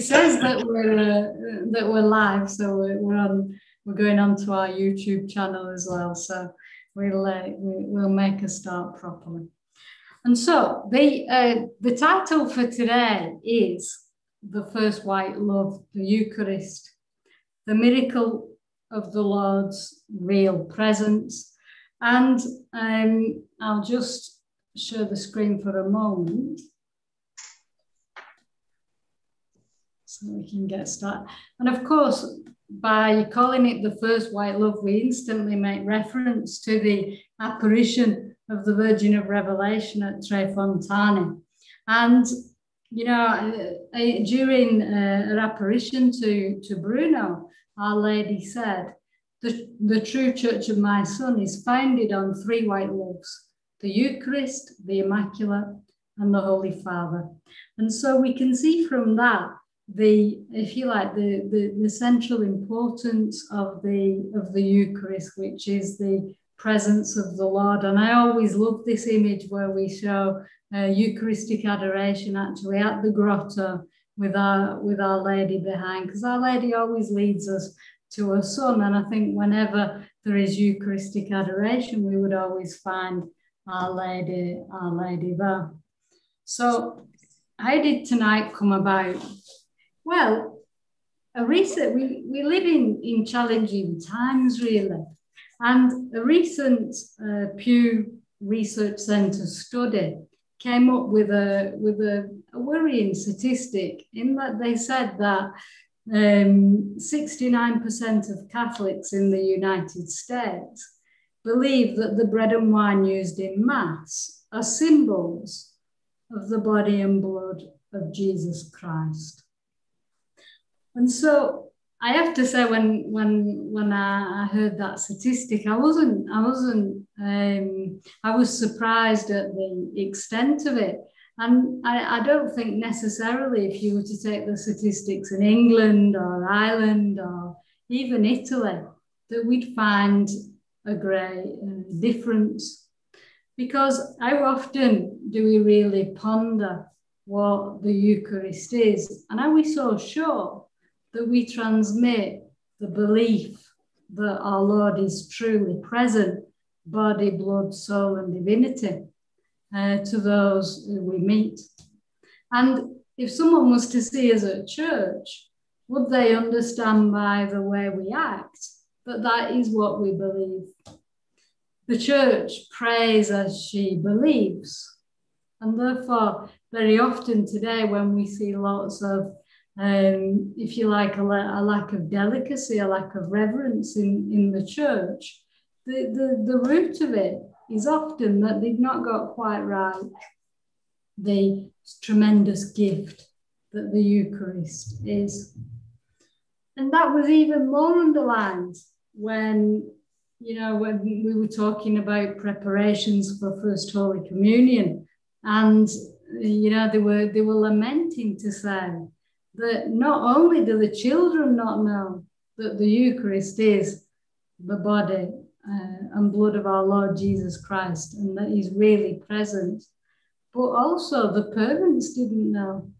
says that we're uh, that we're live, so we're, on. We're going on to our YouTube channel as well, so we'll uh, we'll make a start properly. And so the uh, the title for today is the first white love, the Eucharist, the miracle of the Lord's real presence. And um, I'll just show the screen for a moment. So we can get started. And of course, by calling it the first white love, we instantly make reference to the apparition of the Virgin of Revelation at Tre Fontane. And, you know, uh, uh, during uh, her apparition to, to Bruno, Our Lady said, the, the true church of my son is founded on three white loves the Eucharist, the Immaculate, and the Holy Father. And so we can see from that the if you like the, the the central importance of the of the eucharist which is the presence of the lord. And i always love this image where we show uh, eucharistic adoration actually at the grotto with our with our lady behind because our lady always leads us to her son. And i think whenever there is eucharistic adoration we would always find our lady our lady there. So how did tonight come about well, a recent, we, we live in, in challenging times, really. And a recent uh, Pew Research Centre study came up with a, with a, a worrying statistic in that they said that um, 69% of Catholics in the United States believe that the bread and wine used in Mass are symbols of the body and blood of Jesus Christ. And so I have to say, when when when I, heard that statistic, I wasn't I wasn't um, I was surprised at the extent of it. And I, I don't think necessarily if you were to take the statistics in England or Ireland or even Italy, that we'd find a great uh, difference. Because how often do we really ponder what the Eucharist is? And are we so sure that we transmit the belief that our Lord is truly present, body, blood, soul, and divinity, uh, to those we meet. And if someone was to see us at church, would they understand by the way we act that that is what we believe? The church prays as she believes. And therefore, very often today, when we see lots of um, if you like, a, a, lack of delicacy, a lack of reverence in, in the church, the, the, the root of it is often that they've not got quite right the tremendous gift that the Eucharist is. And that was even more underlined when, you know, when we were talking about preparations for First Holy Communion. And, you know, they were, they were lamenting to say, that not only do the children not know that the Eucharist is the body uh, and blood of our Lord Jesus Christ and that He's really present, but also the parents didn't know.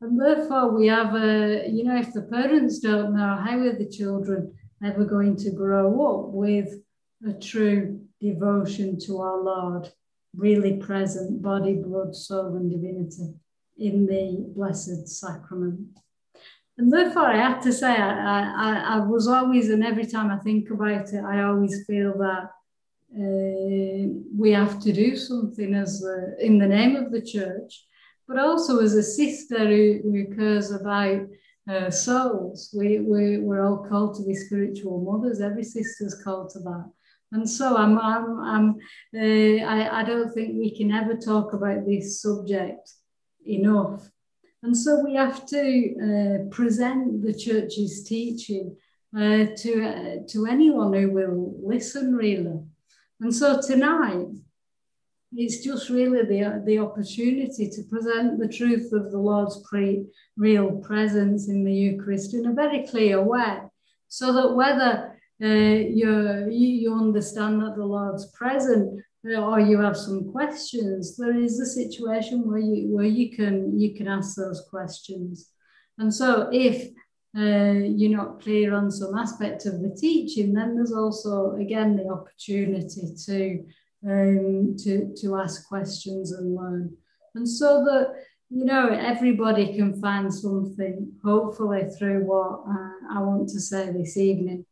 And therefore, we have a, you know, if the parents don't know, how are the children ever going to grow up with a true devotion to our Lord, really present, body, blood, soul, and divinity? In the Blessed Sacrament. And therefore, I have to say, I, I, I was always, and every time I think about it, I always feel that uh, we have to do something as a, in the name of the church, but also as a sister who, who cares about uh, souls. We, we, we're all called to be spiritual mothers. Every sister's called to that. And so I'm, I'm, I'm uh, I, I don't think we can ever talk about this subject enough. And so we have to uh, present the church's teaching uh, to, uh, to anyone who will listen, really. And so tonight, it's just really the, the opportunity to present the truth of the Lord's pre, real presence in the Eucharist in a very clear way, so that whether uh, you, you understand that the Lord's present or you have some questions, there is a situation where you where you can you can ask those questions. And so if uh, you're not clear on some aspect of the teaching, then there's also, again, the opportunity to, um, to, to ask questions and learn. And so that, you know, everybody can find something, hopefully, through what uh, I want to say this evening.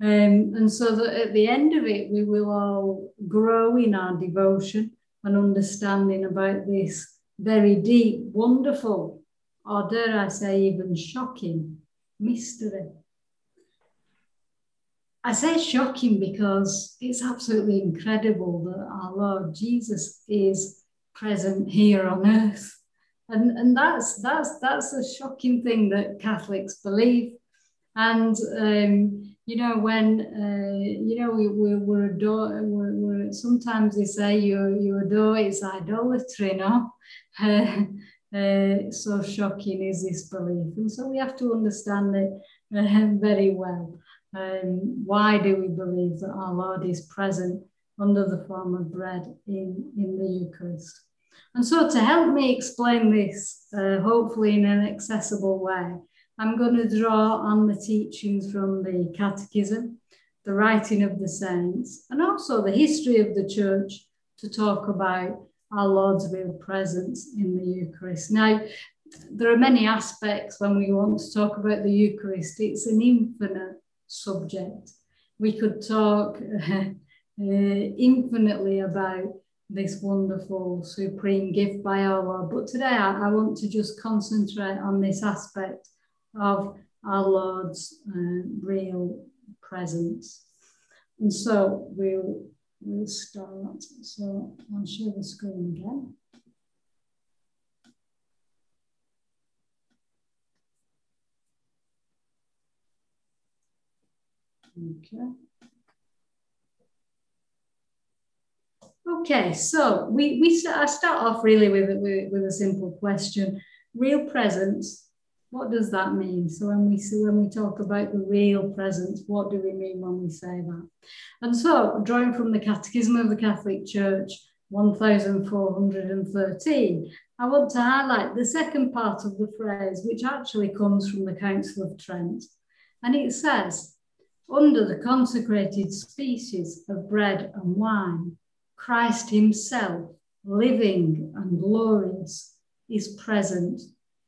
Um, and so that at the end of it, we will all grow in our devotion and understanding about this very deep, wonderful, or dare I say, even shocking mystery. I say shocking because it's absolutely incredible that our Lord Jesus is present here on earth. And, and that's that's that's a shocking thing that Catholics believe. And um, you know when uh, you know we, we we're adore we're, we're, sometimes they say you you adore is idolatry, no? Uh, so shocking is this belief, and so we have to understand it uh, very well. Um, why do we believe that our Lord is present under the form of bread in in the Eucharist? And so, to help me explain this, uh, hopefully in an accessible way, I'm going to draw on the teachings from the Catechism, the writing of the saints, and also the history of the Church to talk about our Lord's real presence in the Eucharist. Now, there are many aspects when we want to talk about the Eucharist. It's an infinite subject. We could talk uh, infinitely about this wonderful, supreme gift by our Lord. But today I, I want to just concentrate on this aspect of our Lord's uh, real presence. And so we'll, we'll start. So I'll share the screen again. Okay. Okay, so we, we start, I start off really with, with, with a simple question. Real presence what does that mean? So when we when we talk about the real presence, what do we mean when we say that? And so, drawing from the Catechism of the Catholic Church, 1413, I want to highlight the second part of the phrase, which actually comes from the Council of Trent. And it says, under the consecrated species of bread and wine, Christ Himself, living and glorious, is present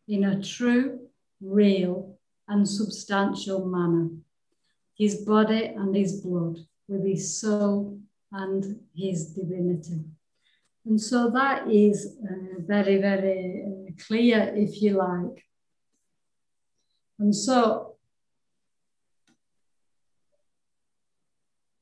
in a true real, and substantial manner, his body and his blood, with his soul and his divinity. And so that is uh, very, very uh, clear, if you like. And so,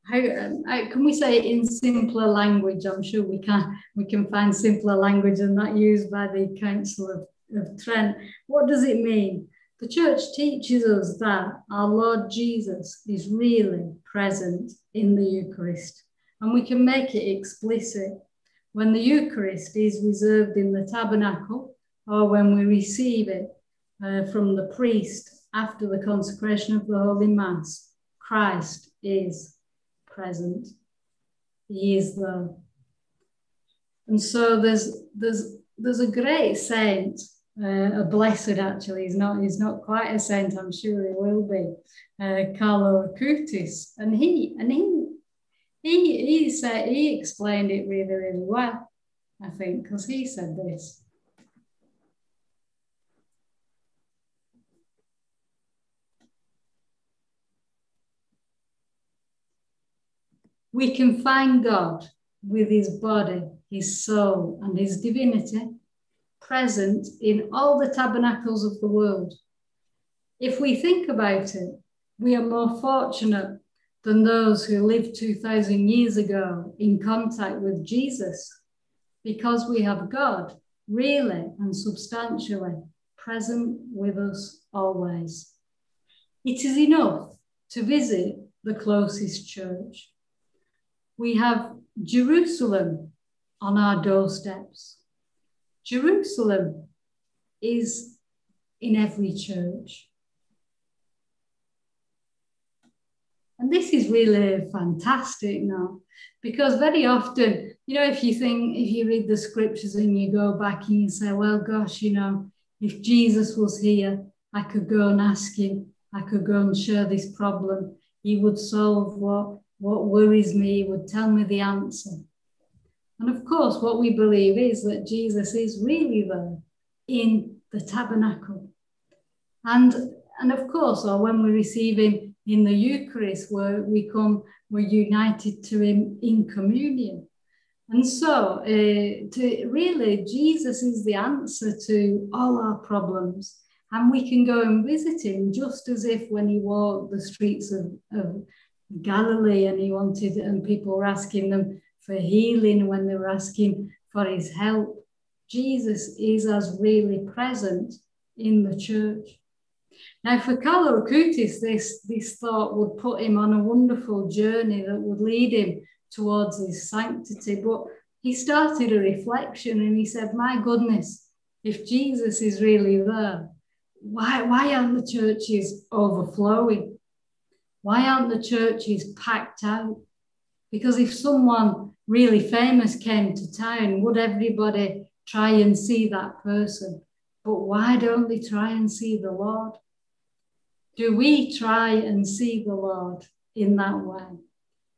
how, how, can we say it in simpler language? I'm sure we can. We can find simpler language than that used by the Council of of Trent. What does it mean? The church teaches us that our Lord Jesus is really present in the Eucharist, and we can make it explicit when the Eucharist is reserved in the tabernacle or when we receive it uh, from the priest after the consecration of the Holy Mass. Christ is present. He is there. And so there's there's there's a great saint uh, a blessed actually. He's not he's not quite a saint. I'm sure he will be. Uh, Carlo Acutis, and he and he he he said he explained it really really well. I think because he said this. We can find God with his body, his soul, and his divinity present in all the tabernacles of the world. If we think about it, we are more fortunate than those who lived 2,000 years ago in contact with Jesus because we have God really and substantially present with us always. It is enough to visit the closest church. We have Jerusalem on our doorsteps. Jerusalem is in every church. And this is really fantastic now, because very often, you know, if you think, if you read the scriptures and you go back and you say, well, gosh, you know, if Jesus was here, I could go and ask him. I could go and share this problem. He would solve what, what worries me, he would tell me the answer. And of course, what we believe is that Jesus is really there in the tabernacle. And, and of course, or when we receive him in the Eucharist, where we come, we're united to him in communion. And so, uh, to really, Jesus is the answer to all our problems. And we can go and visit him just as if when he walked the streets of, of Galilee and he wanted, and people were asking them for healing when they were asking for his help. Jesus is as really present in the church. Now, for Carlo Acutis, this, this thought would put him on a wonderful journey that would lead him towards his sanctity. But he started a reflection and he said, My goodness, if Jesus is really there, why, why aren't the churches overflowing? Why aren't the churches packed out? Because if someone really famous came to town, would everybody try and see that person? But why don't they try and see the Lord? Do we try and see the Lord in that way?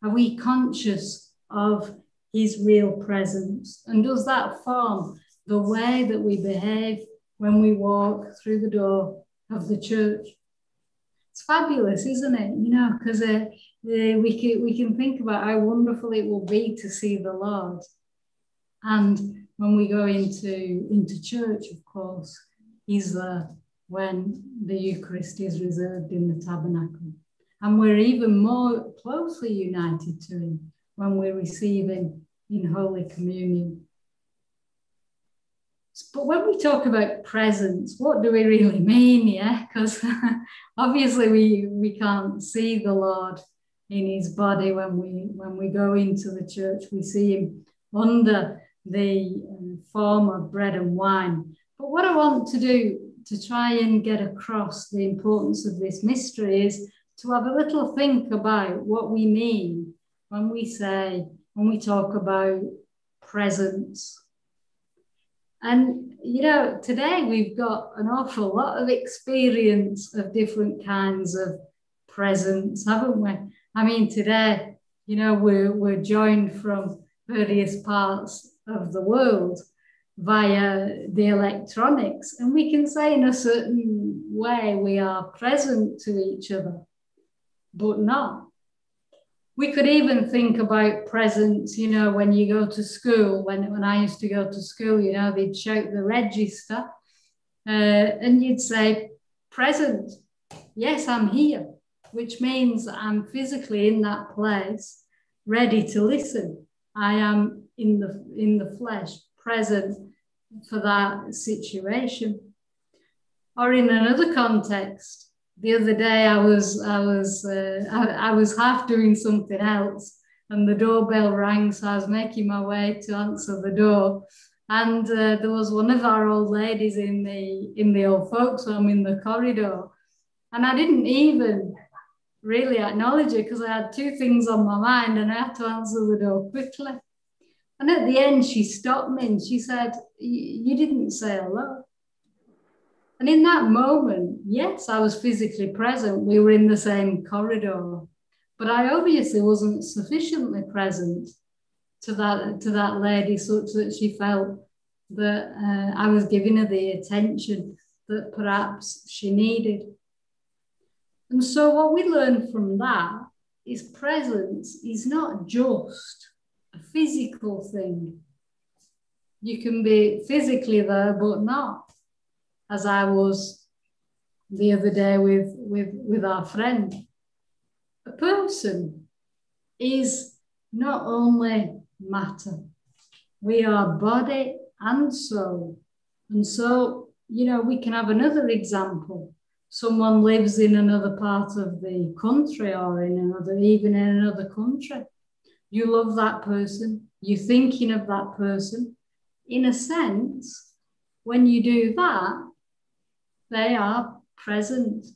Are we conscious of his real presence? And does that form the way that we behave when we walk through the door of the church? It's fabulous, isn't it? You know, because uh, uh, we, can, we can think about how wonderful it will be to see the Lord. And when we go into, into church, of course, he's there when the Eucharist is reserved in the tabernacle. And we're even more closely united to Him when we receive Him in Holy Communion. But when we talk about presence, what do we really mean? Yeah, because obviously we, we can't see the Lord in his body when we when we go into the church. We see him under the uh, form of bread and wine. But what I want to do to try and get across the importance of this mystery is to have a little think about what we mean when we say, when we talk about presence. And, you know, today we've got an awful lot of experience of different kinds of presence, haven't we? I mean, today, you know, we're, we're joined from various parts of the world via the electronics. And we can say in a certain way we are present to each other, but not. We could even think about presence, you know, when you go to school, when, when I used to go to school, you know, they'd shout the register uh, and you'd say, present, yes, I'm here, which means I'm physically in that place, ready to listen. I am in the in the flesh, present for that situation. Or in another context, the other day I was I was uh, I, I, was half doing something else, and the doorbell rang, so I was making my way to answer the door, and uh, there was one of our old ladies in the in the old folks home in the corridor, and I didn't even really acknowledge it because I had two things on my mind and I had to answer the door quickly. And at the end, she stopped me and she said, You didn't say hello. And in that moment, yes, I was physically present. We were in the same corridor, but I obviously wasn't sufficiently present to that, to that lady such that she felt that uh, I was giving her the attention that perhaps she needed. And so, what we learn from that is presence is not just a physical thing. You can be physically there, but not, as I was the other day with, with, with our friend. A person is not only matter, we are body and soul. And so, you know, we can have another example. Someone lives in another part of the country or in another, even in another country you love that person, you're thinking of that person. In a sense, when you do that, they are present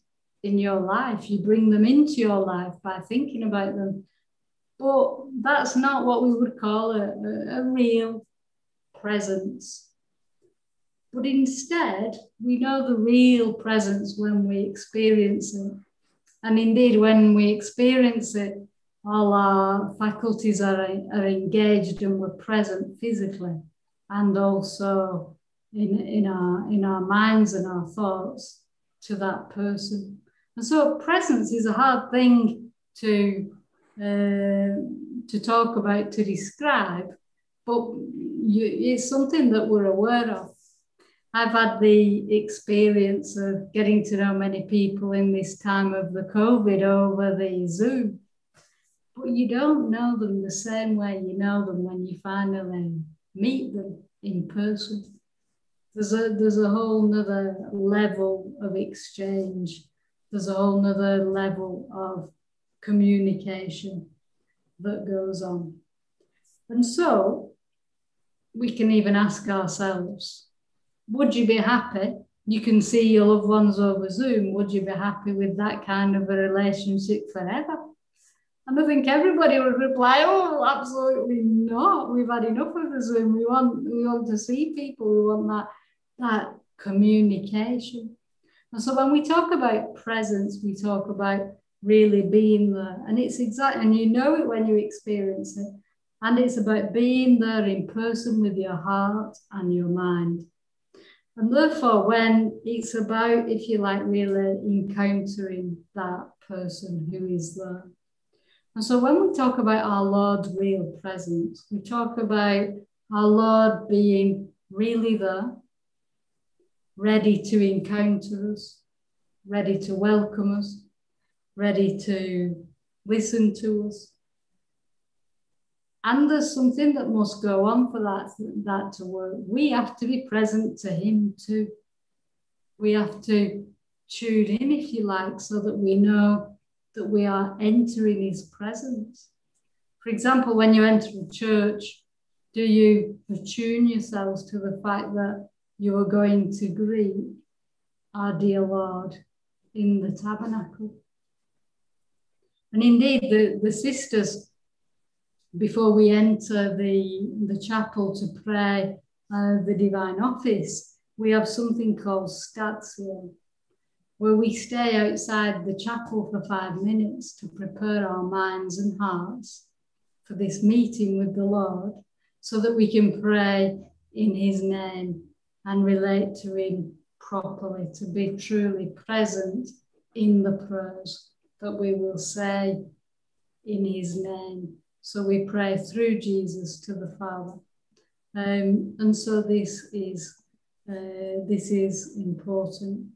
in your life. You bring them into your life by thinking about them. But that's not what we would call a, a, real presence. But instead, we know the real presence when we experience it. And indeed, when we experience it, all our faculties are, are engaged and we're present physically and also in, in, our, in our minds and our thoughts to that person. And so presence is a hard thing to, uh, to talk about, to describe, but you, it's something that we're aware of. I've had the experience of getting to know many people in this time of the COVID over the Zoom. But you don't know them the same way you know them when you finally meet them in person. There's a there's a whole nother level of exchange. There's a whole nother level of communication that goes on. And so we can even ask ourselves, would you be happy? You can see your loved ones over Zoom. Would you be happy with that kind of a relationship forever? And I think everybody would reply, "Oh, absolutely not. We've had enough of the Zoom. We want we want to see people. We want that that communication." And so when we talk about presence, we talk about really being there, and it's exact, and you know it when you experience it, and it's about being there in person with your heart and your mind. And therefore, when it's about, if you like, really encountering that person who is there. And so when we talk about our Lord's real presence, we talk about our Lord being really there, ready to encounter us, ready to welcome us, ready to listen to us, and there's something that must go on for that, that to work. We have to be present to Him too. We have to tune in, if you like, so that we know that we are entering His presence. For example, when you enter a church, do you attune yourselves to the fact that you are going to greet our dear Lord in the tabernacle? And indeed, the, the sisters before we enter the, the chapel to pray uh, the divine office, we have something called stadsel, where we stay outside the chapel for five minutes to prepare our minds and hearts for this meeting with the Lord so that we can pray in his name and relate to him properly, to be truly present in the prayers that we will say in his name. So we pray through Jesus to the Father. Um, and so this is uh, this is important.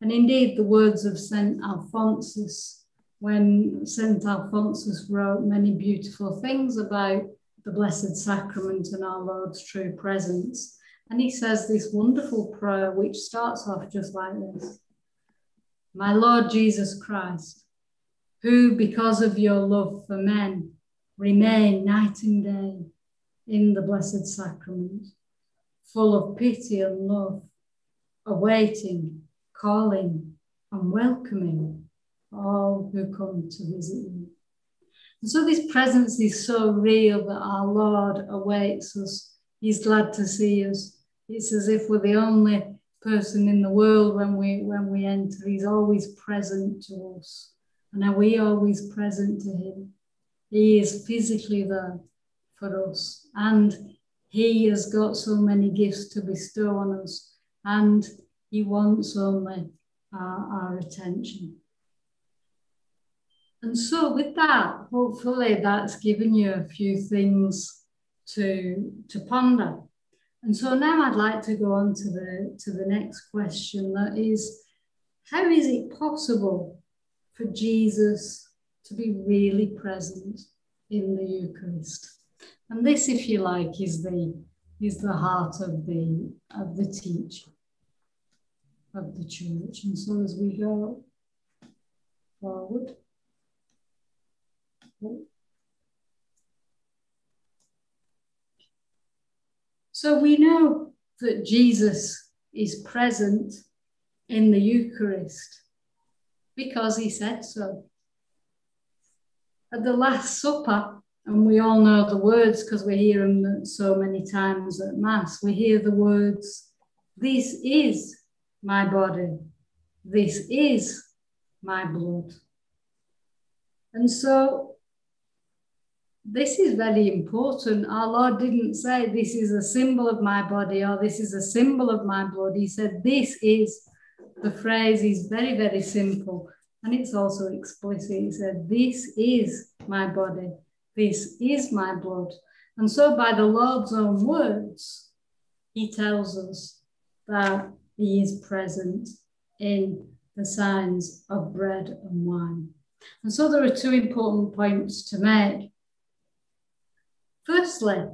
And indeed, the words of Saint Alphonsus, when Saint Alphonsus wrote many beautiful things about the Blessed Sacrament and our Lord's true presence. And he says this wonderful prayer, which starts off just like this My Lord Jesus Christ, who, because of your love for men, remain night and day in the Blessed Sacrament, full of pity and love, awaiting, calling, and welcoming all who come to visit you. And so this presence is so real that our Lord awaits us. He's glad to see us. It's as if we're the only person in the world when we when we enter. He's always present to us. And are we always present to him? He is physically there for us. And He has got so many gifts to bestow on us. And He wants only our, our attention. And so, with that, hopefully, that's given you a few things to, to ponder. And so now I'd like to go on to the, to the next question that is how is it possible for Jesus to be really present in the Eucharist. And this, if you like, is the is the heart of the of the teaching of the church. And so as we go forward. So we know that Jesus is present in the Eucharist because he said so at the Last Supper, and we all know the words because we hear them so many times at Mass, we hear the words, This is my body. This is my blood. And so this is very important. Our Lord didn't say this is a symbol of my body or this is a symbol of my blood. He said this is. The phrase is very, very simple and it's also explicit. He said, This is my body, this is my blood. And so, by the Lord's own words, he tells us that he is present in the signs of bread and wine. And so, there are two important points to make. Firstly,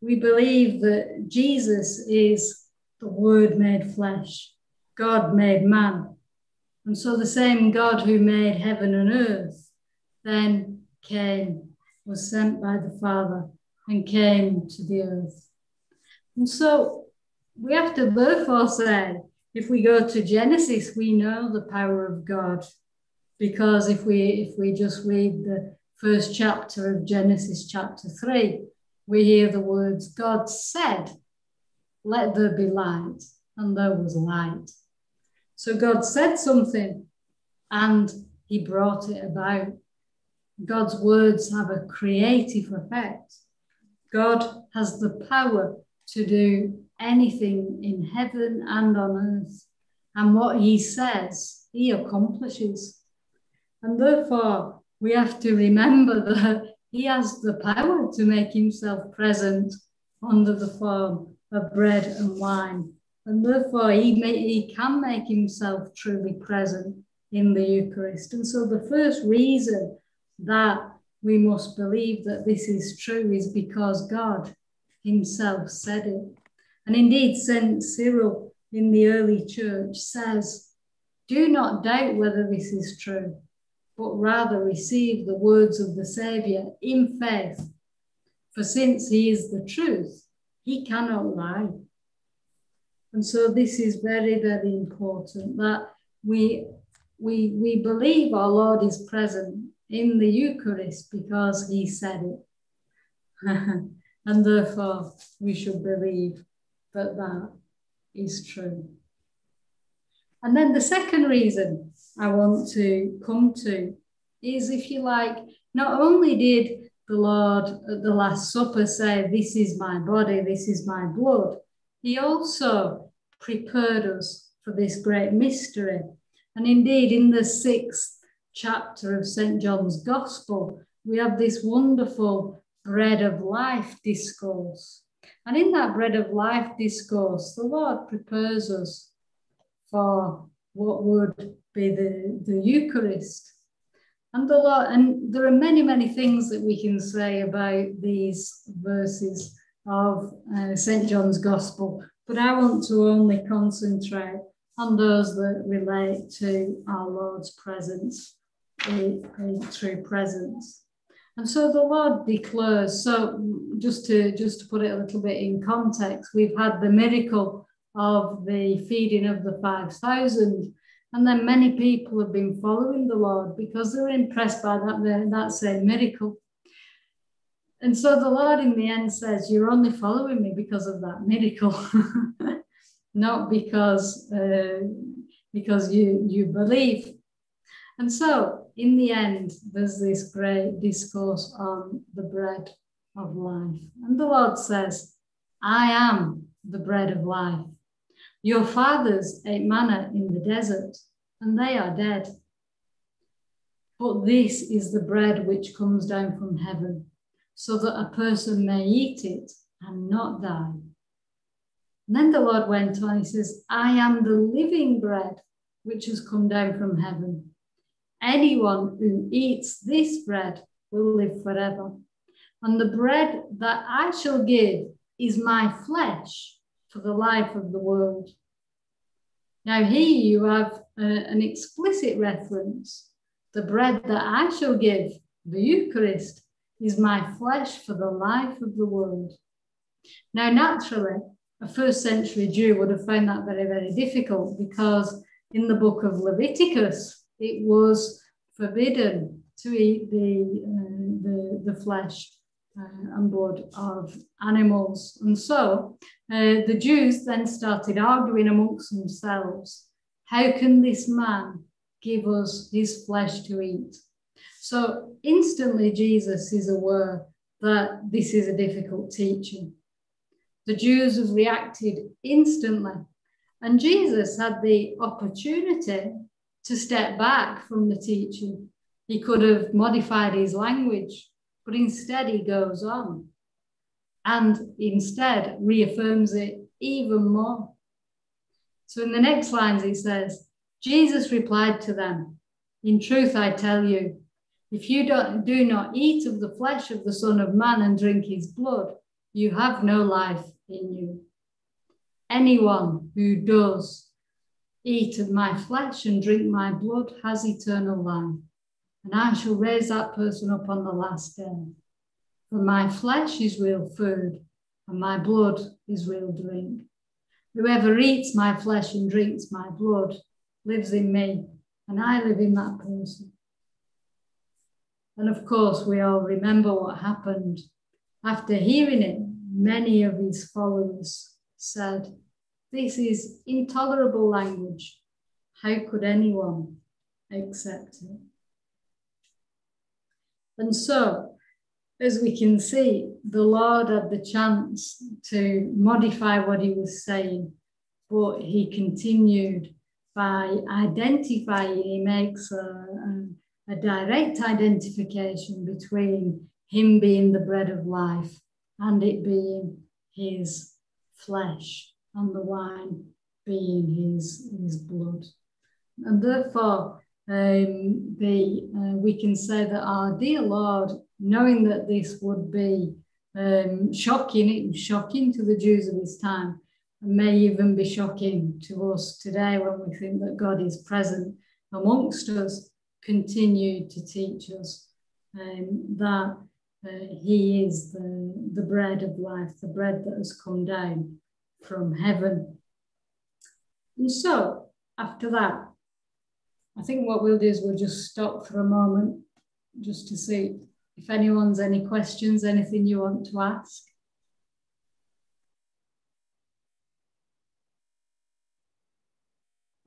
we believe that Jesus is the Word made flesh, God made man. And so the same God who made heaven and earth then came, was sent by the Father and came to the earth. And so we have to therefore say, if we go to Genesis, we know the power of God. Because if we if we just read the first chapter of Genesis, chapter 3, we hear the words, God said, Let there be light, and there was light. So God said something and he brought it about. God's words have a creative effect. God has the power to do anything in heaven and on earth. And what he says, he accomplishes. And therefore, we have to remember that he has the power to make himself present under the form of bread and wine. And therefore, he, may, he can make himself truly present in the Eucharist. And so, the first reason that we must believe that this is true is because God himself said it. And indeed, St. Cyril in the early church says, Do not doubt whether this is true but rather receive the words of the Saviour in faith. For since he is the truth, he cannot lie. And so this is very, very important that we, we, we believe our Lord is present in the Eucharist because he said it. and therefore we should believe that that is true. And then the second reason I want to come to is, if you like, not only did the Lord at the Last Supper say, This is my body, this is my blood, he also prepared us for this great mystery. And indeed, in the sixth chapter of St. John's Gospel, we have this wonderful bread of life discourse. And in that bread of life discourse, the Lord prepares us for what would be the, the Eucharist. And the Lord, and there are many, many things that we can say about these verses of uh, St. John's Gospel, but I want to only concentrate on those that relate to our Lord's presence, a, true presence. And so the Lord declares, so just to just to put it a little bit in context, we've had the miracle of the feeding of the 5,000. And then many people have been following the Lord because they're impressed by that, that same miracle. And so the Lord in the end says, You're only following me because of that miracle, not because, uh, because you, you believe. And so in the end, there's this great discourse on the bread of life. And the Lord says, I am the bread of life. Your fathers ate manna in the desert, and they are dead. But this is the bread which comes down from heaven, so that a person may eat it and not die. And then the Lord went on, He says, I am the living bread which has come down from heaven. Anyone who eats this bread will live forever. And the bread that I shall give is my flesh for the life of the world. Now, here you have uh, an explicit reference. The bread that I shall give, the Eucharist, is my flesh for the life of the world. Now, naturally, a first century Jew would have found that very, very difficult because in the book of Leviticus, it was forbidden to eat the, uh, the, the flesh uh, and blood of animals. And so uh, the Jews then started arguing amongst themselves how can this man give us his flesh to eat? So instantly, Jesus is aware that this is a difficult teaching. The Jews have reacted instantly, and Jesus had the opportunity to step back from the teaching. He could have modified his language, but instead he goes on and instead reaffirms it even more. So in the next lines, he says, Jesus replied to them, In truth, I tell you, if you don't, do not eat of the flesh of the Son of Man and drink his blood, you have no life in you. Anyone who does eat of my flesh and drink my blood has eternal life, and I shall raise that person up on the last day. For my flesh is real food, and my blood is real drink. Whoever eats my flesh and drinks my blood lives in me, and I live in that person. And of course, we all remember what happened. After hearing it, many of his followers said, This is intolerable language. How could anyone accept it? And so, as we can see, the Lord had the chance to modify what he was saying, but he continued by identifying, he makes a, a, a direct identification between him being the bread of life and it being his flesh and the wine being his, his blood. And therefore, um, the, uh, we can say that our dear Lord, knowing that this would be um, shocking, shocking to the Jews of his time, and may even be shocking to us today when we think that God is present amongst us, continue to teach us um, that uh, He is the, the bread of life, the bread that has come down from heaven. And so, after that, I think what we'll do is we'll just stop for a moment just to see if anyone's any questions, anything you want to ask.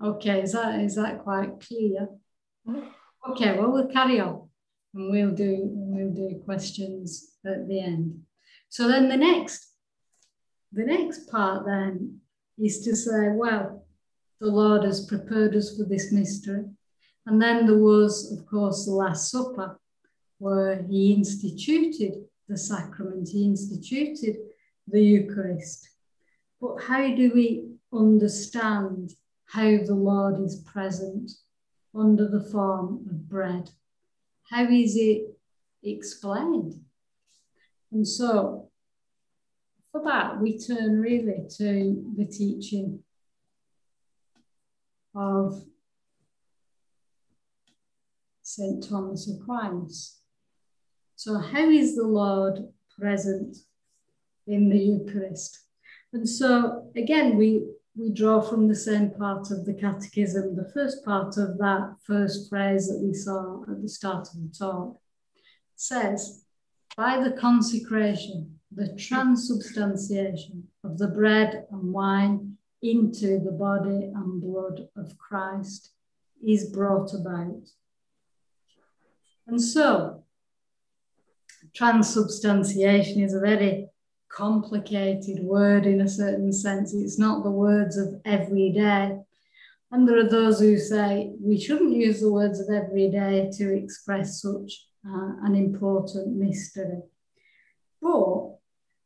Okay, is that is that quite clear? Okay, well we'll carry on and we'll do we'll do questions at the end. So then the next the next part then is to say, well, the Lord has prepared us for this mystery. And then there was, of course, the Last Supper, where he instituted the sacrament, he instituted the Eucharist. But how do we understand how the Lord is present under the form of bread? How is it explained? And so, for that, we turn really to the teaching of St. Thomas Aquinas. So, how is the Lord present in the Eucharist? And so, again, we, we draw from the same part of the Catechism, the first part of that first phrase that we saw at the start of the talk says, by the consecration, the transubstantiation of the bread and wine into the body and blood of Christ is brought about. And so, transubstantiation is a very complicated word in a certain sense. It's not the words of every day. And there are those who say we shouldn't use the words of every day to express such uh, an important mystery. But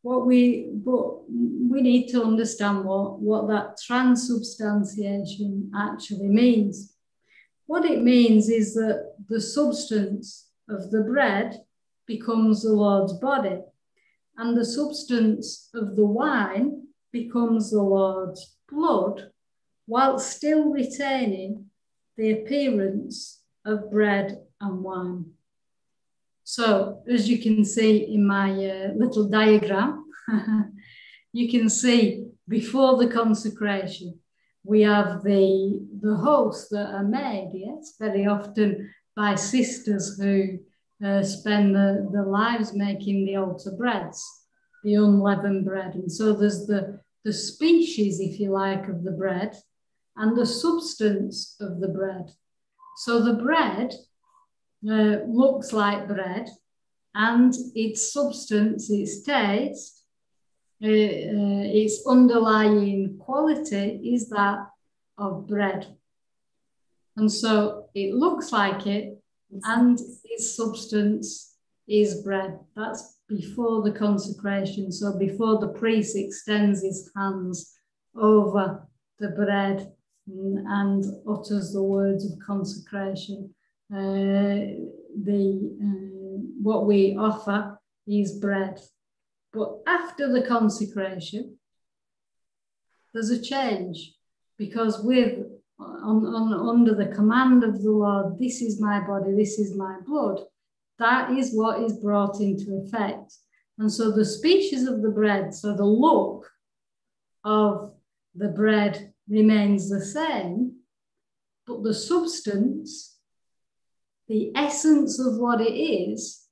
what we but we need to understand what, what that transubstantiation actually means. What it means is that the substance of the bread becomes the Lord's body, and the substance of the wine becomes the Lord's blood, while still retaining the appearance of bread and wine. So, as you can see in my uh, little diagram, you can see before the consecration, we have the, the hosts that are made, yes, very often by sisters who uh, spend the, the lives making the altar breads, the unleavened bread. And so there's the, the species, if you like, of the bread and the substance of the bread. So the bread uh, looks like bread and its substance, its taste, uh, uh, its underlying quality is that of bread. And so it looks like it, and its substance is bread. That's before the consecration. So before the priest extends his hands over the bread and utters the words of consecration, uh, the uh, what we offer is bread. But after the consecration, there's a change because with on, on, under the command of the Lord, this is my body, this is my blood, that is what is brought into effect. And so the species of the bread, so the look of the bread remains the same, but the substance, the essence of what it is,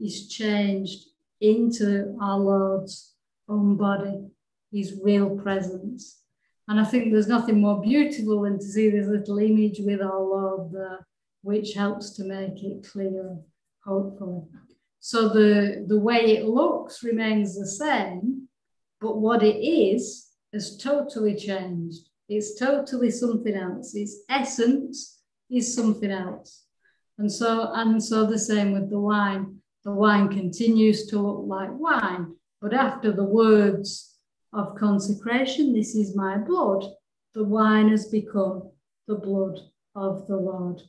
is changed into our Lord's own body, his real presence. And I think there's nothing more beautiful than to see this little image with our Lord there, which helps to make it clear, hopefully. So the, the way it looks remains the same, but what it is has totally changed. It's totally something else. Its essence is something else. And so, and so the same with the wine. The wine continues to look like wine, but after the words of consecration. This is my blood. The wine has become the blood of the Lord.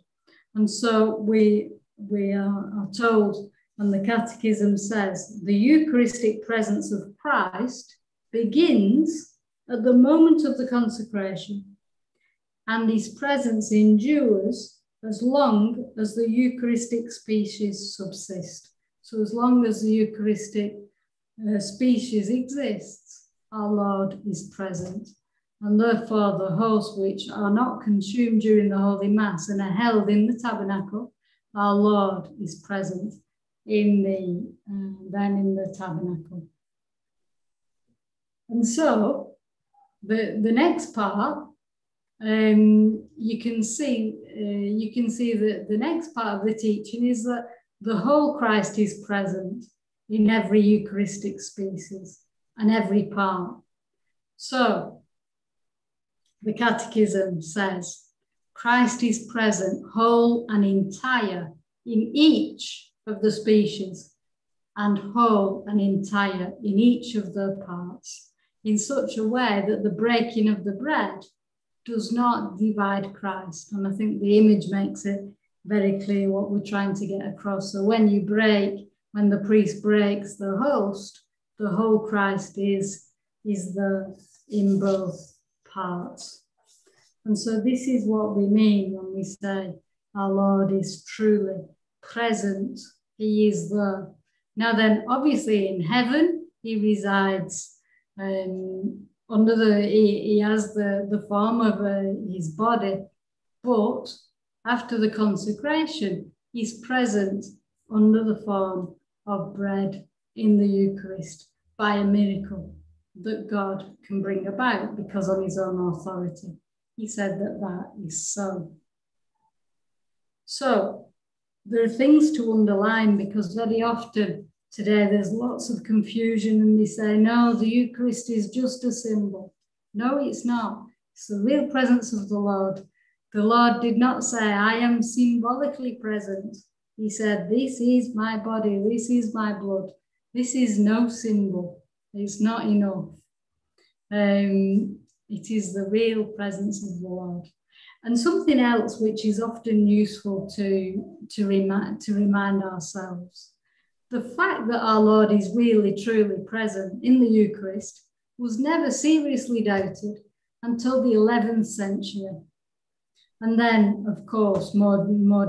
And so we, we are, are told, and the Catechism says, the Eucharistic presence of Christ begins at the moment of the consecration, and his presence endures as long as the Eucharistic species subsist. So, as long as the Eucharistic uh, species exists, our Lord is present. And therefore, the hosts which are not consumed during the Holy Mass and are held in the tabernacle, our Lord is present in the uh, then in the tabernacle. And so, the the next part, um, you can see uh, you can see that the next part of the teaching is that the whole Christ is present in every Eucharistic species and every part. So, the Catechism says Christ is present, whole and entire, in each of the species, and whole and entire in each of their parts, in such a way that the breaking of the bread does not divide Christ. And I think the image makes it very clear what we're trying to get across. So when you break, when the priest breaks the host, the whole Christ is, is the in both parts. And so this is what we mean when we say our Lord is truly present. He is there. Now then, obviously in heaven, he resides um, under the, he, he, has the, the form of uh, his body, but after the consecration, he's present under the form of bread in the Eucharist by a miracle that God can bring about because of his own authority. He said that that is so. So there are things to underline because very often today there's lots of confusion and they say, no, the Eucharist is just a symbol. No, it's not. It's the real presence of the Lord. The Lord did not say, I am symbolically present. He said, This is my body, this is my blood. This is no symbol. It's not enough. Um, it is the real presence of the Lord. And something else which is often useful to, to, remind, to remind ourselves the fact that our Lord is really truly present in the Eucharist was never seriously doubted until the 11th century. And then, of course, more, more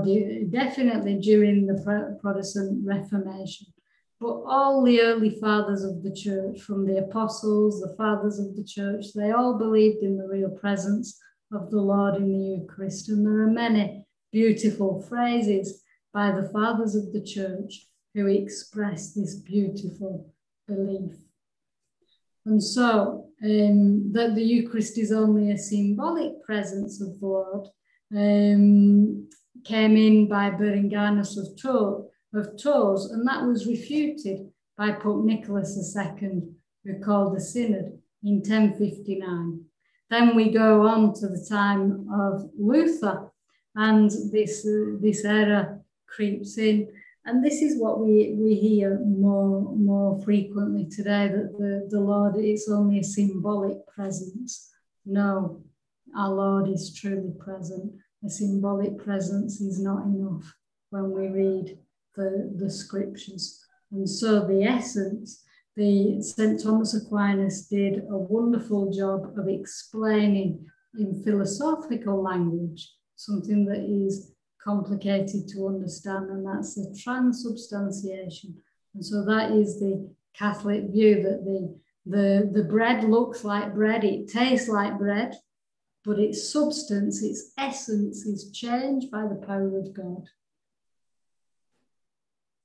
definitely during the Protestant Reformation. But all the early fathers of the church, from the apostles, the fathers of the church, they all believed in the real presence of the Lord in the Eucharist. And there are many beautiful phrases by the fathers of the church who expressed this beautiful belief. And so um, that the Eucharist is only a symbolic presence of the Lord um, came in by Berengarius of, Tours, of Tours, and that was refuted by Pope Nicholas II, who called a synod in 1059. Then we go on to the time of Luther, and this, uh, this era creeps in. And this is what we, we hear more, more frequently today that the, the Lord is only a symbolic presence. No, our Lord is truly present. A symbolic presence is not enough when we read the, the scriptures. And so the essence, the St. Thomas Aquinas did a wonderful job of explaining in philosophical language something that is complicated to understand, and that's the transubstantiation. And so that is the Catholic view that the, the, the bread looks like bread, it tastes like bread, but its substance, its essence is changed by the power of God.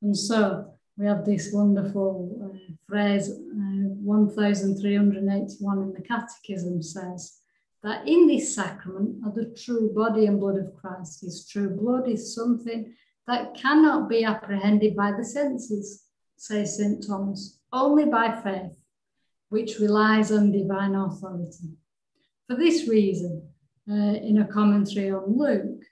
And so we have this wonderful uh, phrase, uh, 1381 in the Catechism says, that in this sacrament are the true body and blood of Christ. His true blood is something that cannot be apprehended by the senses, says St. Thomas, only by faith, which relies on divine authority. For this reason, uh, in a commentary on Luke,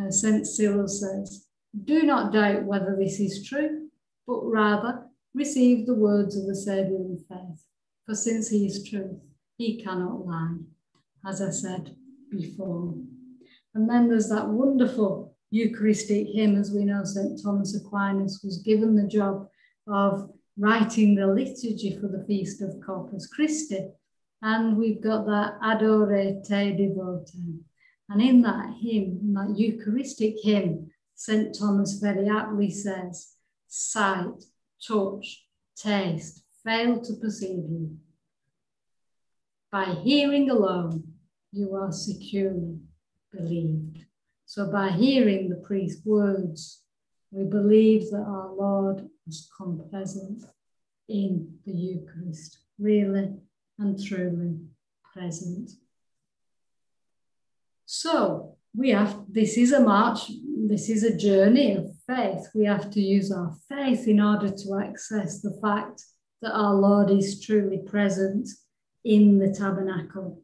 uh, St. Cyril says, Do not doubt whether this is true, but rather receive the words of the Saviour in faith. For since he is truth, he cannot lie as I said before. And then there's that wonderful Eucharistic hymn, as we know, St. Thomas Aquinas was given the job of writing the liturgy for the Feast of Corpus Christi. And we've got that Adoro Te Devote. And in that hymn, in that Eucharistic hymn, St. Thomas very aptly says, sight, touch, taste, fail to perceive you. By hearing alone, you are securely believed. So by hearing the priest's words, we believe that our Lord has come present in the Eucharist, really and truly present. So we have, this is a march, this is a journey of faith. We have to use our faith in order to access the fact that our Lord is truly present in the tabernacle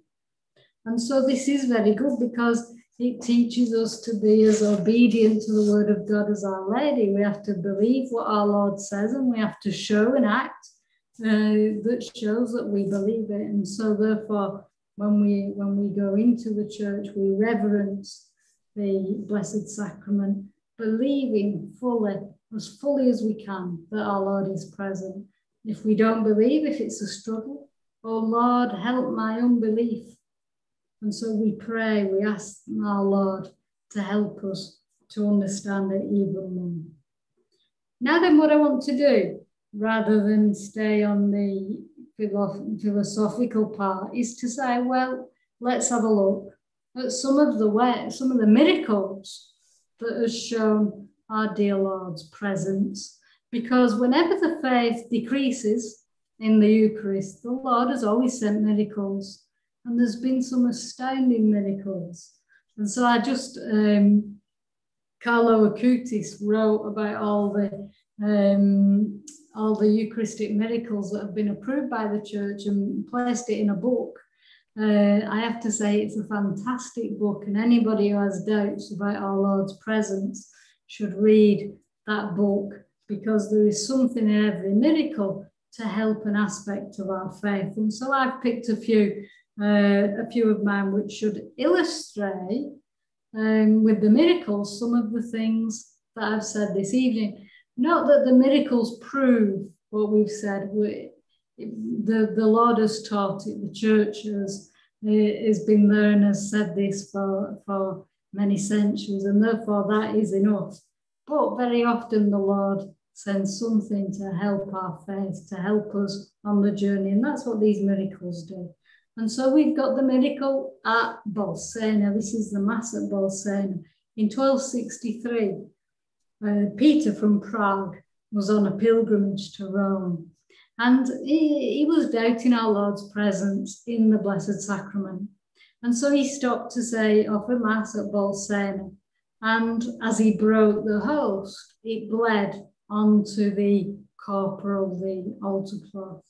and so this is very good because it teaches us to be as obedient to the word of God as Our Lady. We have to believe what our Lord says and we have to show and act uh, that shows that we believe it. And so therefore, when we when we go into the church, we reverence the Blessed Sacrament, believing fully, as fully as we can, that our Lord is present. If we don't believe, if it's a struggle, oh Lord, help my unbelief. And so we pray, we ask our Lord to help us to understand it even more. Now, then, what I want to do, rather than stay on the philosophical part, is to say, well, let's have a look at some of the way, some of the miracles that has shown our dear Lord's presence. Because whenever the faith decreases in the Eucharist, the Lord has always sent miracles and there's been some astounding miracles. And so I just, um, Carlo Acutis wrote about all the um, all the Eucharistic miracles that have been approved by the church and placed it in a book. Uh, I have to say it's a fantastic book, and anybody who has doubts about our Lord's presence should read that book because there is something in every miracle to help an aspect of our faith. And so I've picked a few uh, a few of mine which should illustrate um, with the miracles some of the things that I've said this evening. Not that the miracles prove what we've said. We, the, the Lord has taught it, the church has, has been there and has said this for, for many centuries, and therefore that is enough. But very often the Lord sends something to help our faith, to help us on the journey, and that's what these miracles do. And so we've got the miracle at Bolsena. This is the Mass at Bolsena in 1263. Uh, Peter from Prague was on a pilgrimage to Rome. And he, he was doubting our Lord's presence in the Blessed Sacrament. And so he stopped to say, offer Mass at Bolsena. And as he broke the host, it bled onto the corporal, the altar cloth.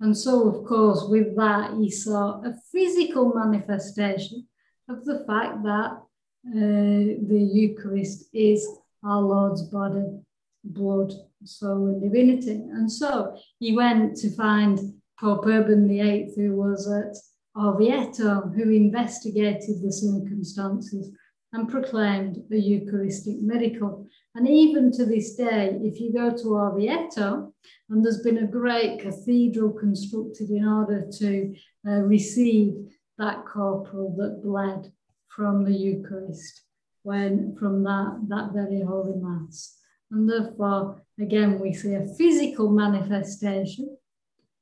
And so, of course, with that, he saw a physical manifestation of the fact that uh, the Eucharist is our Lord's body, blood, soul, and divinity. And so he went to find Pope Urban VIII, who was at Orvieto, who investigated the circumstances and proclaimed a Eucharistic miracle. And even to this day, if you go to Orvieto, and there's been a great cathedral constructed in order to uh, receive that corporal that bled from the Eucharist when from that, that very holy mass. And therefore, again, we see a physical manifestation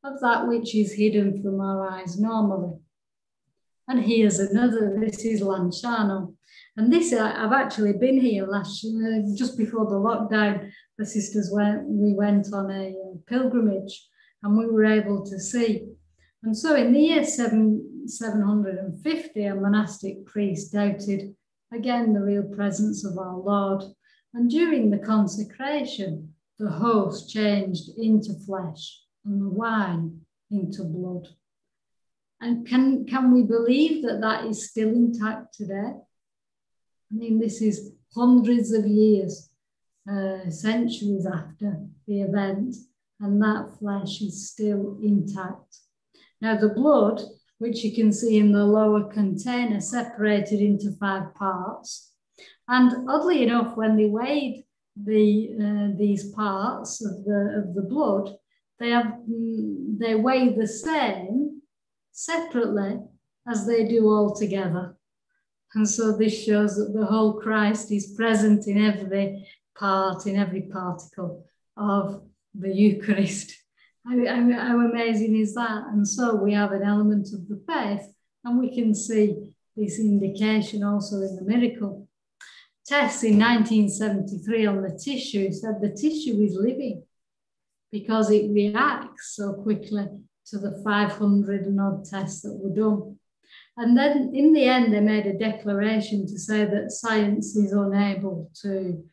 of that which is hidden from our eyes normally. And here's another, this is Lanciano. And this, I've actually been here last year, uh, just before the lockdown. The sisters went, we went on a uh, pilgrimage and we were able to see. And so in the year seven, 750, a monastic priest doubted again the real presence of our Lord. And during the consecration, the host changed into flesh and the wine into blood. And can, can we believe that that is still intact today? I mean, this is hundreds of years, uh, centuries after the event, and that flesh is still intact. Now, the blood which you can see in the lower container separated into five parts. And oddly enough, when they weighed the, uh, these parts of the, of the blood, they, have, mm, they weigh the same separately as they do all together. And so this shows that the whole Christ is present in every part, in every particle of the Eucharist. How, amazing is that? And so we have an element of the faith, and we can see this indication also in the miracle. Tests in 1973 on the tissue said the tissue is living because it reacts so quickly to the 500 and odd tests that were done. And then in the end, they made a declaration to say that science is unable to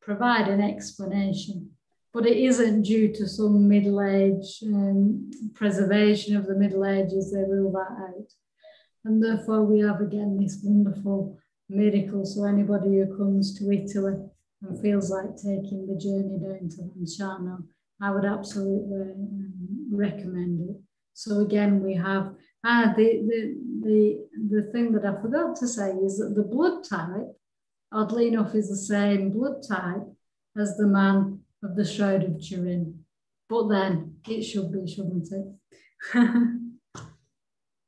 provide an explanation but it isn't due to some middle age um, preservation of the Middle Ages, they rule that out. And therefore, we have again this wonderful miracle. So, anybody who comes to Italy and feels like taking the journey down to Lanciano, I would absolutely um, recommend it. So, again, we have ah, the, the, the, the thing that I forgot to say is that the blood type, oddly enough, is the same blood type as the man of the Shroud of Turin. But then it should be, shouldn't it?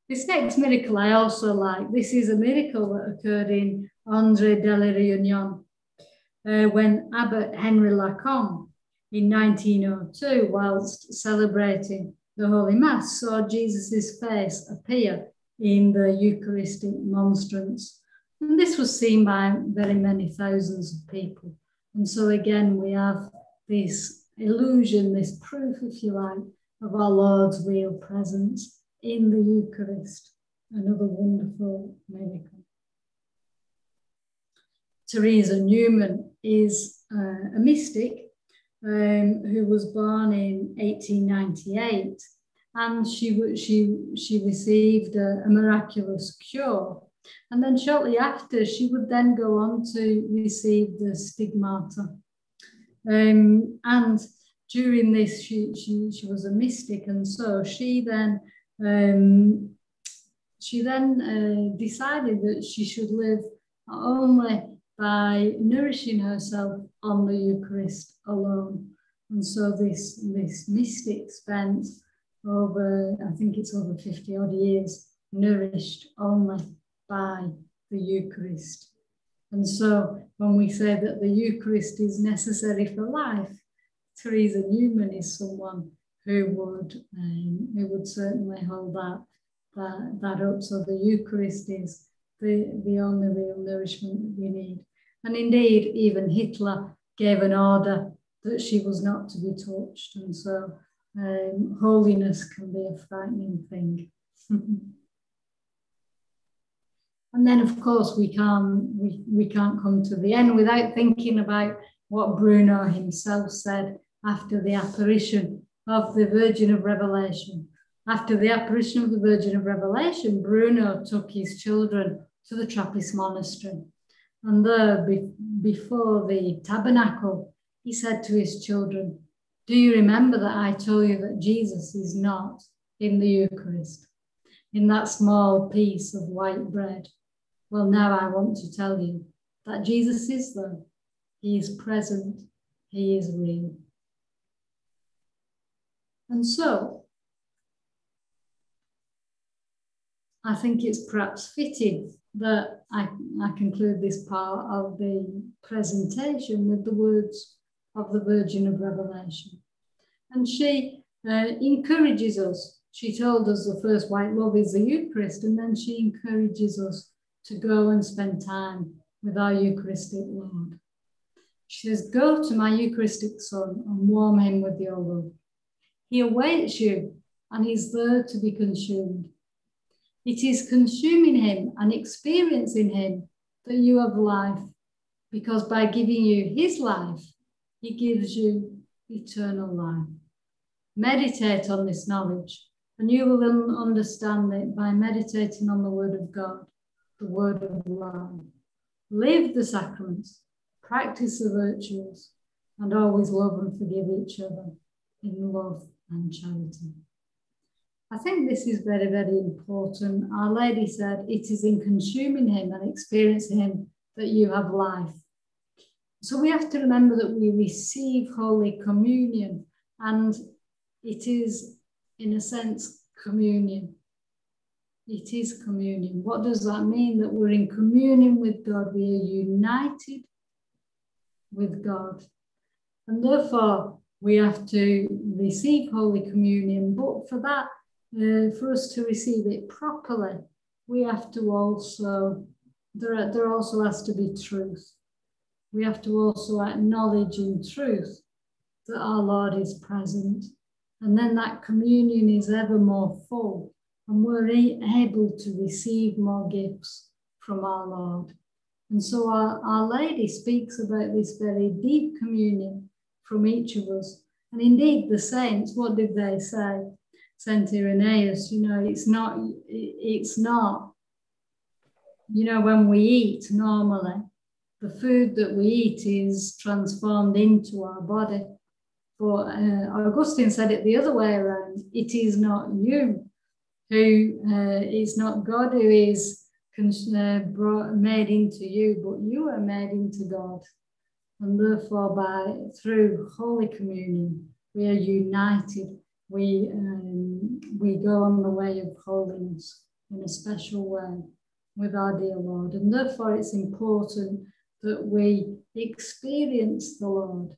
this next miracle I also like. This is a miracle that occurred in Andre de la Réunion uh, when Abbot Henry Lacombe in 1902, whilst celebrating the Holy Mass, saw Jesus' face appear in the Eucharistic monstrance. And this was seen by very many thousands of people. And so again, we have this illusion, this proof, if you like, of our Lord's real presence in the Eucharist. Another wonderful miracle. Teresa Neumann is uh, a mystic um, who was born in 1898 and she, she, she received a, a miraculous cure. And then shortly after, she would then go on to receive the stigmata um, and during this, she, she, she was a mystic, and so she then um, she then uh, decided that she should live only by nourishing herself on the Eucharist alone. And so this, this mystic spent over, I think it's over 50 odd years, nourished only by the Eucharist. And so when we say that the Eucharist is necessary for life, Teresa Neumann is someone who would um, who would certainly hold that, that that up. So the Eucharist is the, the only real nourishment that we need. And indeed, even Hitler gave an order that she was not to be touched. And so um, holiness can be a frightening thing. and then, of course, we can't we, we can't come to the end without thinking about what Bruno himself said after the apparition of the Virgin of Revelation. After the apparition of the Virgin of Revelation, Bruno took his children to the Trappist monastery. And there, be, before the tabernacle, he said to his children, Do you remember that I told you that Jesus is not in the Eucharist, in that small piece of white bread? Well, now I want to tell you that Jesus is there. He is present, He is real. And so, I think it's perhaps fitting that I, I conclude this part of the presentation with the words of the Virgin of Revelation. And she uh, encourages us. She told us the first white love is the Eucharist, and then she encourages us to go and spend time with our Eucharistic Lord. She says, Go to my Eucharistic Son and warm him with your love. He awaits you and he's there to be consumed. It is consuming him and experiencing him that you have life, because by giving you his life, he gives you eternal life. Meditate on this knowledge, and you will understand it by meditating on the Word of God, the Word of life. Live the sacraments, practice the virtues, and always love and forgive each other in love and charity. I think this is very, very important. Our Lady said, It is in consuming Him and experiencing Him that you have life. So we have to remember that we receive Holy Communion, and it is, in a sense, communion. It is communion. What does that mean? That we're in communion with God, we are united with God. And therefore, we have to receive Holy Communion. But for that, uh, for us to receive it properly, we have to also, there, there also has to be truth. We have to also acknowledge in truth that our Lord is present. And then that communion is ever more full, and we're able to receive more gifts from our Lord. And so our, our Lady speaks about this very deep communion from each of us. And indeed, the saints, what did they say? Saint Irenaeus, you know, it's not, it's not, you know, when we eat normally, the food that we eat is transformed into our body. But uh, Augustine said it the other way around. It is not you who uh, is not God who is uh, brought, made into you, but you are made into God. And therefore, by through Holy Communion, we are united we, um, we go on the way of holiness in a special way with our dear Lord. And therefore, it's important that we experience the Lord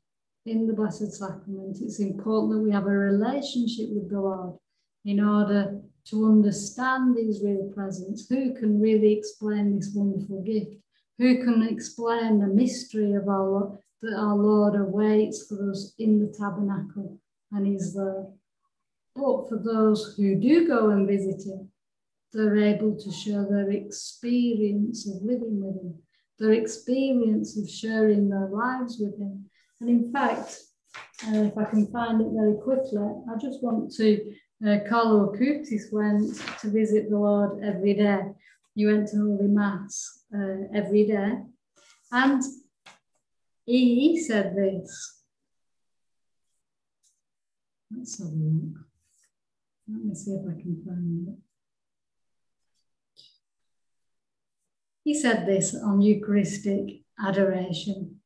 in the Blessed Sacrament. It's important that we have a relationship with the Lord in order to understand His real presence. Who can really explain this wonderful gift? Who can explain the mystery of our Lord, that our Lord awaits for us in the tabernacle and is there? But for those who do go and visit him, they're able to share their experience of living with him, their experience of sharing their lives with him. And in fact, uh, if I can find it very quickly, I just want to. Uh, Carlo Acutis went to visit the Lord every day. He went to Holy Mass uh, every day. And he, he said this. Let's have a look. Let me see if I can find it. He said this on Eucharistic adoration.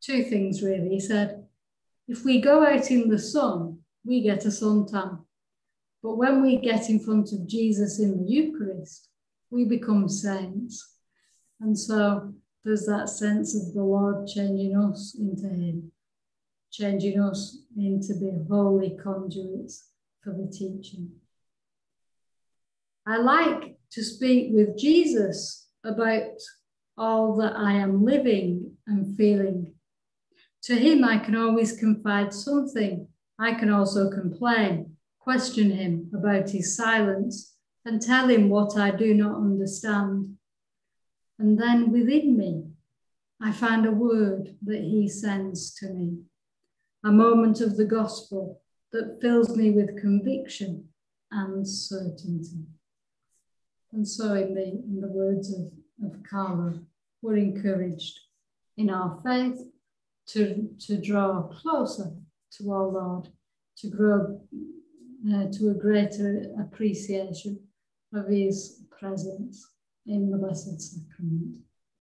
Two things really. He said, if we go out in the sun, we get a suntan. But when we get in front of Jesus in the Eucharist, we become saints. And so there's that sense of the Lord changing us into Him changing us into the holy conduits for the teaching. I like to speak with Jesus about all that I am living and feeling. To him, I can always confide something. I can also complain, question him about his silence, and tell him what I do not understand. And then within me, I find a word that he sends to me, a moment of the gospel that fills me with conviction and certainty. And so, in the, in the words of, of Carlo, we're encouraged in our faith to, to draw closer to our Lord, to grow uh, to a greater appreciation of His presence in the Blessed Sacrament.